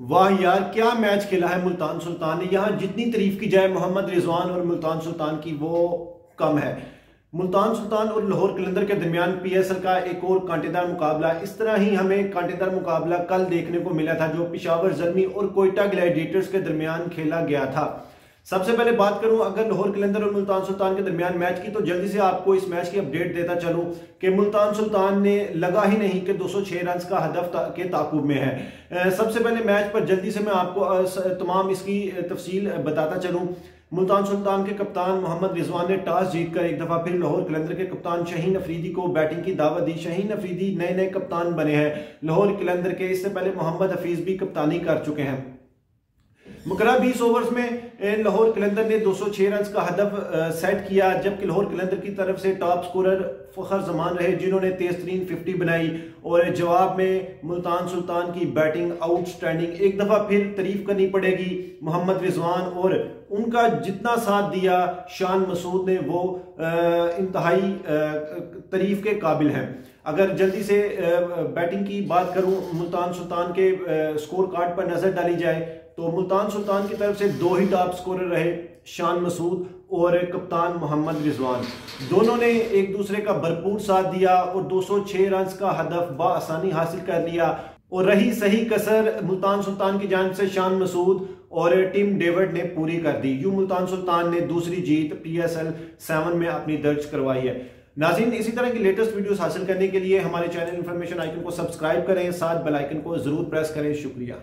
वाह यार, क्या मैच खेला है मुल्तान सुल्तान ने। यहाँ जितनी तारीफ़ की जाए मोहम्मद रिजवान और मुल्तान सुल्तान की, वो कम है। मुल्तान सुल्तान और लाहौर कलंदर के दरमियान पीएसएल का एक और कांटेदार मुकाबला। इस तरह ही हमें कांटेदार मुकाबला कल देखने को मिला था, जो पिशावर जर्मी और कोयटा ग्लैडिएटर्स के दरमियान खेला गया था। सबसे पहले बात करूँ अगर लाहौर कलंदर और मुल्तान सुल्तान के दरमियान मैच की तो जल्दी से आपको इस मैच की अपडेट देता चलूँ कि मुल्तान सुल्तान ने लगा ही नहीं कि 206 रन का हदफ ता, के ताकुब में है। सबसे पहले मैच पर जल्दी से मैं आपको तमाम इसकी तफसील बताता चलूँ। मुल्तान सुल्तान के कप्तान मोहम्मद रिजवान ने टॉस जीतकर एक दफ़ा फिर लाहौर कलंदर के कप्तान शहीन अफरीदी को बैटिंग की दावत दी। शहीन अफरीदी नए नए कप्तान बने हैं। लाहौर कलंदर के इससे पहले मोहम्मद हफीज भी कप्तानी कर चुके हैं। मुकरा बीस ओवर्स में लाहौर कलंदर ने 206 रन का हदफ सेट किया, जबकि लाहौर कलंदर की तरफ़ से टॉप स्कोरर फखर जमान रहे, जिन्होंने तेज तरीन फिफ्टी बनाई और जवाब में मुल्तान सुल्तान की बैटिंग आउटस्टैंडिंग एक दफ़ा फिर तारीफ़ करनी पड़ेगी मोहम्मद रिजवान और उनका जितना साथ दिया, शान मसूद ने वो इंतहाई तारीफ़ के काबिल हैं। अगर जल्दी से बैटिंग की बात करूँ, मुल्तान सुल्तान के स्कोर कार्ड पर नज़र डाली जाए तो मुल्तान सुल्तान की तरफ़ से दो ही टॉप स्कोरर रहे शान मसूद और कप्तान मोहम्मद रिजवान। दोनों ने एक दूसरे का भरपूर साथ दिया और 206 रन का हदफ बसानी हासिल कर लिया। और रही सही कसर, मुल्तान सुल्तान की जानब से शान मसूद और टीम डेविड ने पूरी कर दी। यू मुल्तान सुल्तान ने दूसरी जीत पी एस एल सेवन में अपनी दर्ज करवाई है। नाजिन इसी तरह की लेटेस्ट वीडियोस हासिल करने के लिए हमारे चैनल इन्फॉर्मेशन आइकन को सब्सक्राइब करें, साथ बेल आइकन को ज़रूर प्रेस करें। शुक्रिया।